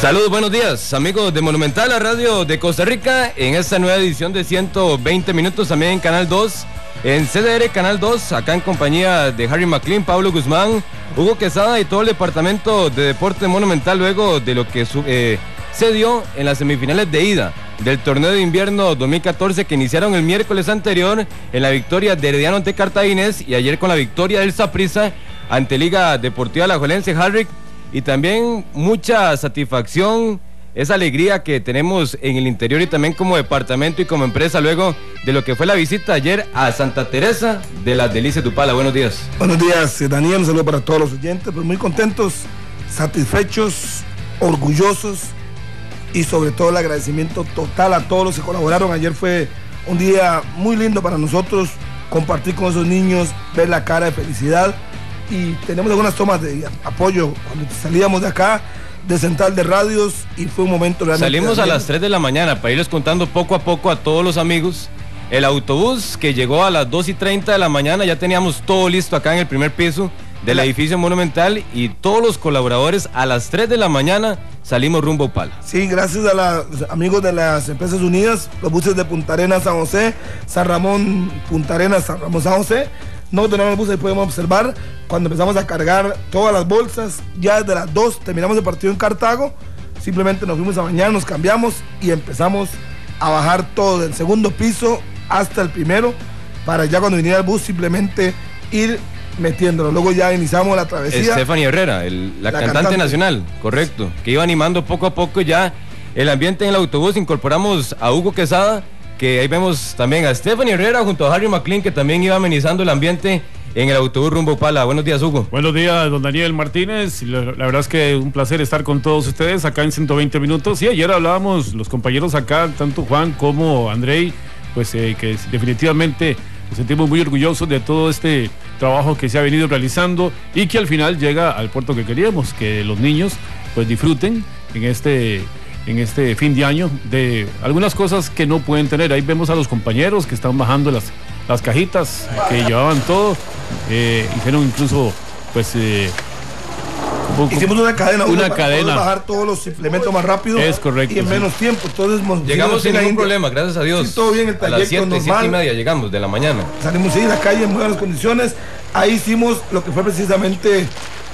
Saludos, buenos días, amigos de Monumental, la radio de Costa Rica, en esta nueva edición de 120 minutos también en Canal 2, en CDR Canal 2, acá en compañía de Harry McLean, Pablo Guzmán, Hugo Quesada y todo el departamento de deporte monumental luego de lo que eh, se dio en las semifinales de ida del torneo de invierno 2014 que iniciaron el miércoles anterior en la victoria de Herediano ante Cartaginés y ayer con la victoria del Saprissa ante Liga Deportiva La Harrick y también mucha satisfacción, esa alegría que tenemos en el interior y también como departamento y como empresa luego de lo que fue la visita ayer a Santa Teresa de las Delicias Tupala. Buenos días. Buenos días, eh, Daniel. Un saludo para todos los oyentes. Pues muy contentos, satisfechos, orgullosos y sobre todo el agradecimiento total a todos los que colaboraron. Ayer fue un día muy lindo para nosotros compartir con esos niños, ver la cara de felicidad y tenemos algunas tomas de apoyo cuando salíamos de acá de Central de Radios y fue un momento realmente... Salimos a las 3 de la mañana para irles contando poco a poco a todos los amigos. El autobús que llegó a las 2 y 30 de la mañana, ya teníamos todo listo acá en el primer piso del edificio monumental y todos los colaboradores a las 3 de la mañana salimos rumbo a Upala. Sí, gracias a los amigos de las Empresas Unidas, los buses de Punta Arenas, San José, San Ramón, Punta Arenas, San Ramón, San José, no tenemos el bus, ahí podemos observar cuando empezamos a cargar todas las bolsas, ya desde las 2 terminamos el partido en Cartago, simplemente nos fuimos a bañar, nos cambiamos y empezamos a bajar todo del segundo piso hasta el primero para ya cuando viniera el bus simplemente ir metiéndolo. Luego ya iniciamos la travesía. Stephanie Herrera, la, cantante, nacional, correcto, que iba animando poco a poco ya el ambiente en el autobús. Incorporamos a Hugo Quesada que ahí vemos también a Stephanie Herrera junto a Harry McLean, que también iba amenizando el ambiente en el autobús rumbo Pala. Buenos días, Hugo. Buenos días, don Daniel Martínez. La, verdad es que un placer estar con todos ustedes acá en 120 minutos. Sí, ayer hablábamos los compañeros acá, tanto Juan como Andrei, pues eh, que definitivamente nos sentimos muy orgullosos de todo este trabajo que se ha venido realizando y que al final llega al puerto que queríamos, que los niños pues disfruten en este en este fin de año de algunas cosas que no pueden tener. Ahí vemos a los compañeros que están bajando las, las cajitas, que llevaban todo, eh, hicieron incluso, pues... Eh, Hicimos una cadena, una cadena. Bajar todos los implementos más rápido es correcto, y en menos tiempo. Entonces, llegamos sin ningún problema, gracias a Dios. todo bien, el a las 7, y media llegamos de la mañana. Salimos a la calle en buenas condiciones. Ahí hicimos lo que fue precisamente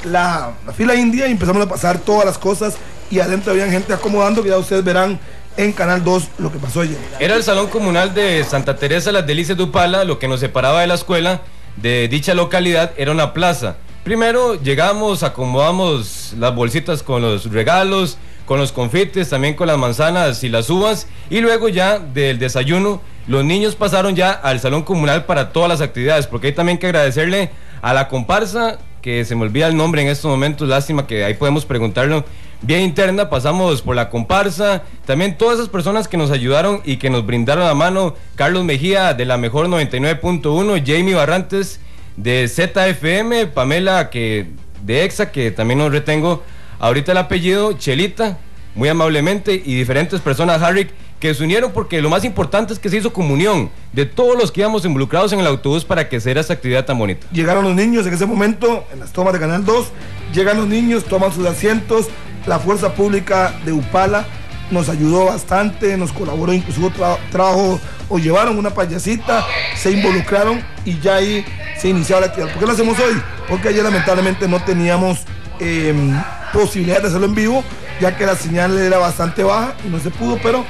la, la, fila india y empezamos a pasar todas las cosas y adentro había gente acomodando que ya ustedes verán en Canal 2 lo que pasó ayer. Era el Salón Comunal de Santa Teresa Las Delicias de lo que nos separaba de la escuela de dicha localidad era una plaza. Primero llegamos, acomodamos las bolsitas con los regalos, con los confites, también con las manzanas y las uvas. Y luego ya del desayuno, los niños pasaron ya al salón comunal para todas las actividades, porque hay también que agradecerle a la comparsa, que se me olvida el nombre en estos momentos, lástima que ahí podemos preguntarlo vía interna, pasamos por la comparsa, también todas esas personas que nos ayudaron y que nos brindaron la mano, Carlos Mejía de la Mejor 99.1, Jamie Barrantes de ZFM, Pamela que de EXA, que también nos retengo. Ahorita el apellido, Chelita, muy amablemente, y diferentes personas, Harry, que se unieron porque lo más importante es que se hizo comunión de todos los que íbamos involucrados en el autobús para que se diera esta actividad tan bonita. Llegaron los niños en ese momento, en las tomas de Canal 2, llegan los niños, toman sus asientos, la Fuerza Pública de Upala nos ayudó bastante, nos colaboró, incluso trabajo o llevaron una payasita, se involucraron y ya ahí se inició la actividad. ¿Por qué lo hacemos hoy? Porque ayer lamentablemente no teníamos em, posibilidad de hacerlo en vivo, ya que la señal era bastante baja y no se pudo, pero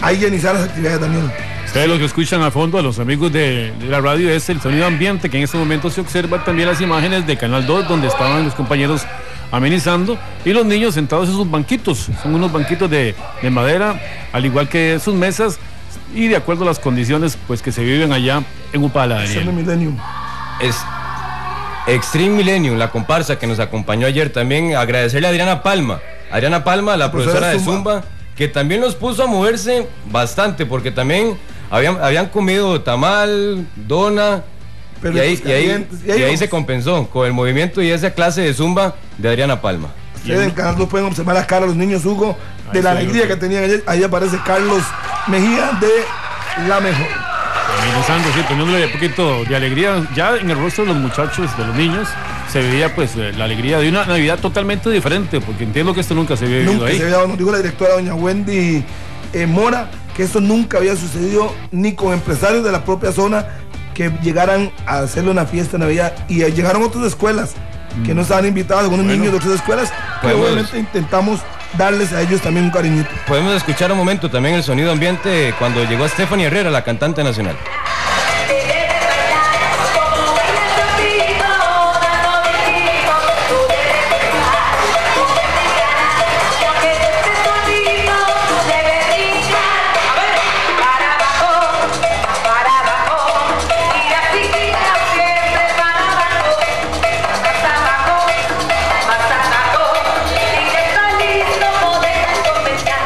ahí ya iniciaron las actividades, Daniel. Ustedes los que escuchan a fondo, a los amigos de, de, la radio, es el sonido ambiente, que en este momento se observa también las imágenes de Canal 2, donde estaban los compañeros amenizando y los niños sentados en sus banquitos. Son unos banquitos de, madera, al igual que sus mesas y de acuerdo a las condiciones pues que se viven allá en Upala. Extreme Millennium. Es Extreme Millennium, la comparsa que nos acompañó ayer. También agradecerle a Adriana Palma. Adriana Palma, la profesora, de Zumba. que también nos puso a moverse bastante, porque también habían, habían comido tamal, dona, y ahí, se compensó con el movimiento y esa clase de zumba de Adriana Palma. Ustedes en Canal pueden observar las caras de los niños Hugo de la alegría que tenían ayer. Ahí aparece Carlos Mejía de La Mejor. sí, poniéndole un poquito de alegría ya en el rostro de los muchachos, de los niños, se veía pues eh, la alegría de una Navidad totalmente diferente, porque entiendo que esto nunca se había vivido Nunca ahí. se había dado, nos dijo la directora doña Wendy eh, Mora, que esto nunca había sucedido ni con empresarios de la propia zona que llegaran a hacerle una fiesta de Navidad. Y llegaron otras escuelas que no estaban invitados, algunos Bueno. niños de otras escuelas, que Podemos- obviamente intentamos darles a ellos también un cariñito. Podemos escuchar un momento también el sonido ambiente cuando llegó Stephanie Herrera, la cantante nacional.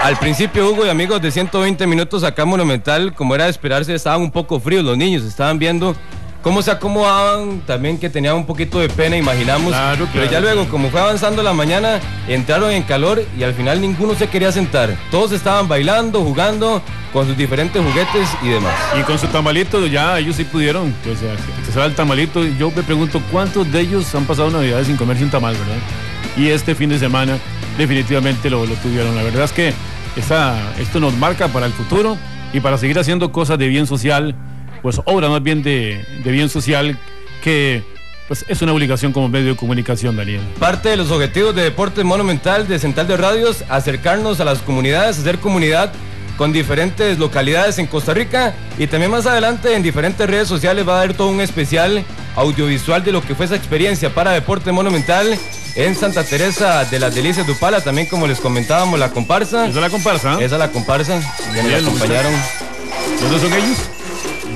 Al principio, Hugo y amigos de 120 minutos acá en Monumental, como era de esperarse, estaban un poco fríos los niños, estaban viendo cómo se acomodaban, también que tenían un poquito de pena, imaginamos. Claro, Pero ya luego, como fue avanzando la mañana, entraron en calor y al final ninguno se quería sentar. Todos estaban bailando, jugando con sus diferentes juguetes y demás. Y con su tamalito ya ellos sí pudieron, pues que se el tamalito. Yo me pregunto cuántos de ellos han pasado navidades sin comerse un tamal, ¿verdad? Y este fin de semana definitivamente lo, lo tuvieron. La verdad es que esto nos marca para el futuro y para seguir haciendo cosas de bien social, pues obra más bien de, de bien social que pues es una obligación como medio de comunicación, Daniel. Parte de los objetivos de Deportes Monumental de Central de Radios, acercarnos a las comunidades, hacer comunidad con diferentes localidades en Costa Rica y también más adelante en diferentes redes sociales va a haber todo un especial audiovisual de lo que fue esa experiencia para Deporte Monumental en Santa Teresa de las Delicias de Upala, también como les comentábamos la comparsa. Esa es la comparsa. Esa es la comparsa, ya nos acompañaron ¿Dónde son ellos?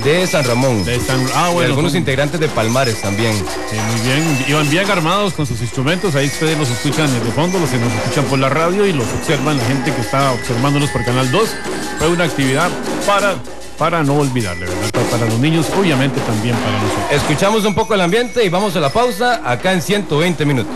de San Ramón. De San- ah, y bueno, algunos son- integrantes de Palmares también. Sí, muy bien, iban bien armados con sus instrumentos, ahí ustedes los escuchan desde fondo, los que nos escuchan por la radio y los observan, la gente que está observándonos por Canal 2. Fue una actividad para, para no olvidarle, ¿verdad? Para, los niños, obviamente también para nosotros. Escuchamos un poco el ambiente y vamos a la pausa acá en 120 minutos.